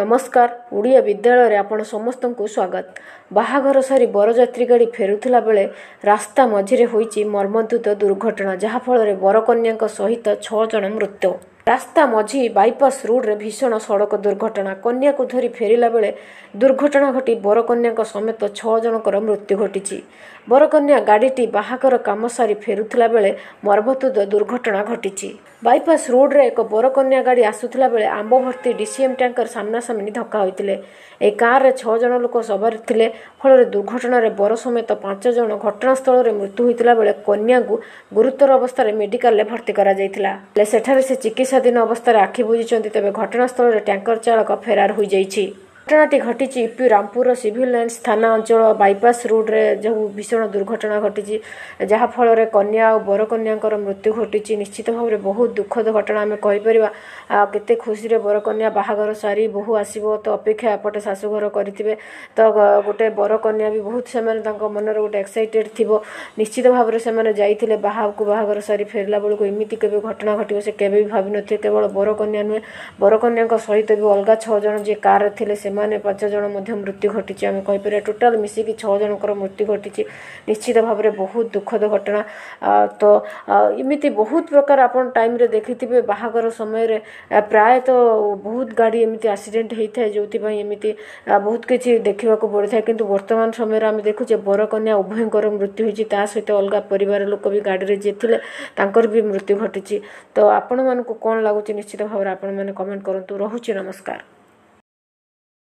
ନମସ୍କାର ଓଡ଼ିଆ ବିଦ୍ୟାଳୟରେ ଆପଣ ସମସ୍ତଙ୍କୁ ସ୍ୱାଗତ। ବାହାଘର ସାରି ବରଯାତ୍ରୀ ଗାଡ଼ି ଫେରୁଥିଲା ବେଳେ ରାସ୍ତା ମଝିରେ ହୋଇଛି ମର୍ମନ୍ତୁଦ ଦୁର୍ଘଟଣା ଯାହାଫଳରେ ବରକନ୍ୟାଙ୍କ ସହିତ ଛଅ ଜଣ ମୃତ୍ୟୁ। ରାସ୍ତା ମଝି ବାଇପାସ୍ ରୋଡ୍ରେ ଭୀଷଣ ସଡ଼କ ଦୁର୍ଘଟଣା। କନ୍ୟାକୁ ଧରି ଫେରିଲା ବେଳେ ଦୁର୍ଘଟଣା ଘଟି ବରକନ୍ୟାଙ୍କ ସମେତ ଛଅ ଜଣଙ୍କର ମୃତ୍ୟୁ ଘଟିଛି। ବରକନ୍ୟା ଗାଡ଼ିଟି ବାହାଘର କାମ ସାରି ଫେରୁଥିଲା ବେଳେ ମର୍ମନ୍ତୁଦ ଦୁର୍ଘଟଣା ଘଟିଛି। ବାଇପାସ୍ ରୋଡ୍ରେ ଏକ ବରକନ୍ୟା ଗାଡ଼ି ଆସୁଥିଲା ବେଳେ ଆମ୍ବ ଭର୍ତ୍ତି ଡିସିଏମ୍ ଟ୍ୟାଙ୍କର ସାମ୍ନାସାମ୍ନି ଧକ୍କା ହୋଇଥିଲେ। ଏହି କାରରେ ଛଅ ଜଣ ଲୋକ ସବାର ଥିଲେ ଫଳରେ ଦୁର୍ଘଟଣାରେ ବର ସମେତ ପାଞ୍ଚ ଜଣ ଘଟଣାସ୍ଥଳରେ ମୃତ୍ୟୁ ହୋଇଥିଲା ବେଳେ କନ୍ୟାଙ୍କୁ ଗୁରୁତର ଅବସ୍ଥାରେ ମେଡିକାଲରେ ଭର୍ତ୍ତି କରାଯାଇଥିଲା। ହେଲେ ସେଠାରେ ସେ ଚିକିତ୍ସାଧୀନ ଅବସ୍ଥାରେ ଆଖି ବୁଜିଛନ୍ତି ତେବେ ଘଟଣାସ୍ଥଳରେ ଟ୍ୟାଙ୍କର ଚାଳକ ଫେରାର ହୋଇଯାଇଛି। ଘଟଣାଟି ଘଟିଛି ୟୁପି ରାମପୁରର ସିଭିଲ ଲାଇନ୍ସ ଥାନା ଅଞ୍ଚଳ ବାଇପାସ୍ ରୋଡ୍ରେ ଯେଉଁ ଭୀଷଣ ଦୁର୍ଘଟଣା ଘଟିଛି ଯାହାଫଳରେ କନ୍ୟା ଆଉ ବରକନ୍ୟାଙ୍କର ମୃତ୍ୟୁ ଘଟିଛି। ନିଶ୍ଚିତ ଭାବରେ ବହୁତ ଦୁଃଖଦ ଘଟଣା ଆମେ କହିପାରିବା। ଆଉ କେତେ ଖୁସିରେ ବରକନ୍ୟା ବାହାଘର ସାରି ବୋହୂ ଆସିବ ତ ଅପେକ୍ଷା ଏପଟେ ଶାଶୁଘର କରିଥିବେ। ତ ଗୋଟେ ବରକନ୍ୟା ବି ବହୁତ ସେମାନେ ତାଙ୍କ ମନରେ ଗୋଟେ ଏକ୍ସାଇଟେଡ୍ ଥିବ। ନିଶ୍ଚିତ ଭାବରେ ସେମାନେ ଯାଇଥିଲେ ବାହାକୁ ବାହାଘର ସାରି ଫେରିଲା ବେଳକୁ ଏମିତି କେବେ ଘଟଣା ଘଟିବ ସେ କେବେ ବି ଭାବିନଥିବେ। କେବଳ ବରକନ୍ୟା ନୁହେଁ ବରକନ୍ୟାଙ୍କ ସହିତ ବି ଅଲଗା ଛଅ ଜଣ ଯିଏ କାରରେ ଥିଲେ ସେମାନେ ପାଞ୍ଚ ଜଣ ମଧ୍ୟ ମୃତ୍ୟୁ ଘଟିଛି। ଆମେ କହିପାରିବା ଟୋଟାଲ୍ ମିଶିକି ଛଅ ଜଣଙ୍କର ମୃତ୍ୟୁ ଘଟିଛି। ନିଶ୍ଚିତ ଭାବରେ ବହୁତ ଦୁଃଖଦ ଘଟଣା। ତ ଏମିତି ବହୁତ ପ୍ରକାର ଆପଣ ଟାଇମ୍ରେ ଦେଖିଥିବେ ବାହାଘର ସମୟରେ ପ୍ରାୟତଃ ବହୁତ ଗାଡ଼ି ଏମିତି ଆକ୍ସିଡେଣ୍ଟ ହେଇଥାଏ ଯେଉଁଥିପାଇଁ ଏମିତି ବହୁତ କିଛି ଦେଖିବାକୁ ପଡ଼ିଥାଏ। କିନ୍ତୁ ବର୍ତ୍ତମାନ ସମୟରେ ଆମେ ଦେଖୁଛେ ବରକନ୍ୟା ଉଭୟଙ୍କର ମୃତ୍ୟୁ ହୋଇଛି। ତା ସହିତ ଅଲଗା ପରିବାର ଲୋକ ବି ଗାଡ଼ିରେ ଯିଏ ଥିଲେ ତାଙ୍କର ବି ମୃତ୍ୟୁ ଘଟିଛି। ତ ଆପଣମାନଙ୍କୁ କ'ଣ ଲାଗୁଛି? ନିଶ୍ଚିତ ଭାବରେ ଆପଣମାନେ କମେଣ୍ଟ କରନ୍ତୁ। ରହୁଛି ନମସ୍କାର।